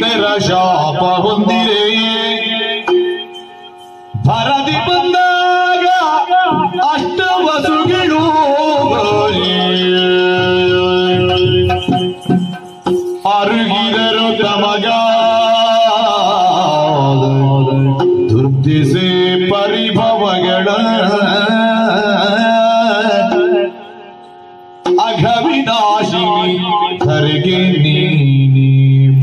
ದೈತರ ಶಾಪ ಹೊಂದಿರೆ ಭರದಿ ಬಂದಾಗ ಅಷ್ಟ ವಸುಗಳು ಅರುಗಿದರು ತಮಗ ದುರ್ದಿಸೆ ಪರಿಭವಗಳ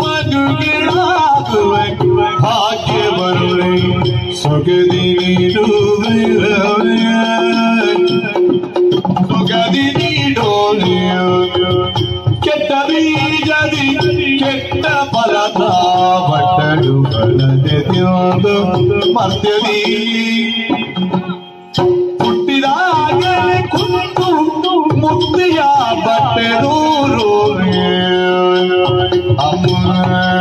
ಮಗುಗಳಾಗುವೆ ಭಾಗ್ಯವನು ಸುಗದಿ ನೀಡುವೆ ಸುಗದಿ ನೀಡೋನೆ ಕೆಟ್ಟ ಬೀಜದಿ ಕೆಟ್ಟ ಫಲದ ಬಟ್ಟಲು ಬಲದೆ ಮರ್ತ್ಯದಿ Amor